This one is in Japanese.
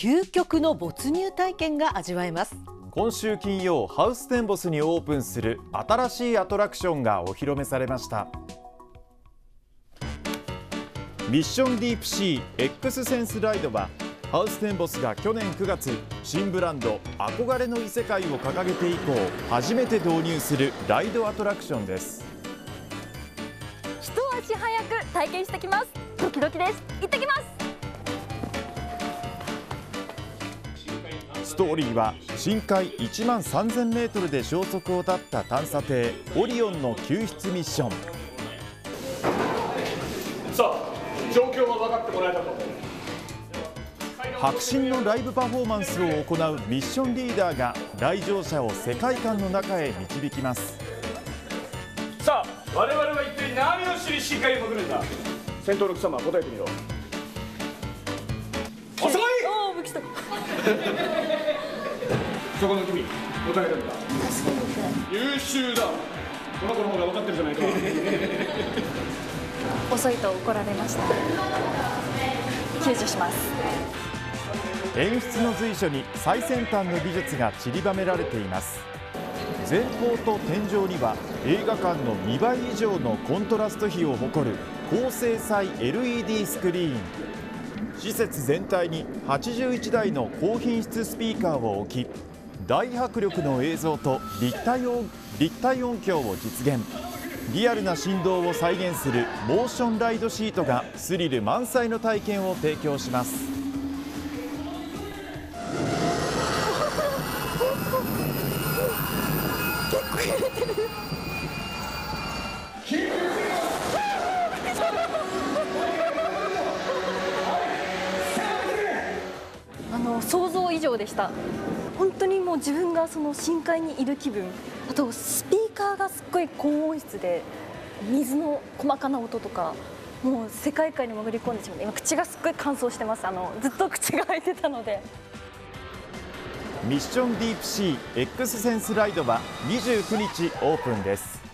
究極の没入体験が味わえます。今週金曜ハウステンボスにオープンする新しいアトラクションがお披露目されました。ミッションディープシー X センスライドはハウステンボスが去年9月新ブランド憧れの異世界を掲げて以降初めて導入するライドアトラクションです。一足早く体験してきます。ドキドキです。行ってきますストーリーは深海1万3000メートルで消息を絶った探査艇オリオンの救出ミッション。さあ状況は分かってもらえたと迫真のライブパフォーマンスを行うミッションリーダーが来場者を世界観の中へ導きます。さあ我々は一体何をしに深海へ潜るんだ？戦闘の草間答えてみろ。遅い！おお武器とそこの君答えるんだ。優秀だ。この子の方が分かってるじゃないか。遅いと怒られました。救助します。演出の随所に最先端の技術が散りばめられています。前方と天井には映画館の2倍以上のコントラスト比を誇る高精細 LED スクリーン。施設全体に81台の高品質スピーカーを置き大迫力の映像と立体音立体音響を実現。リアルな振動を再現するモーションライドシートがスリル満載の体験を提供します。あの想像以上でした。本当にもう自分がその深海にいる気分。あとスピーカーがすっごい高音質で水の細かな音とかもう世界観に潜り込んでしまって今口がすっごい乾燥してます。あのずっと口が開いてたので。ミッションディープシー X センスライドは29日オープンです。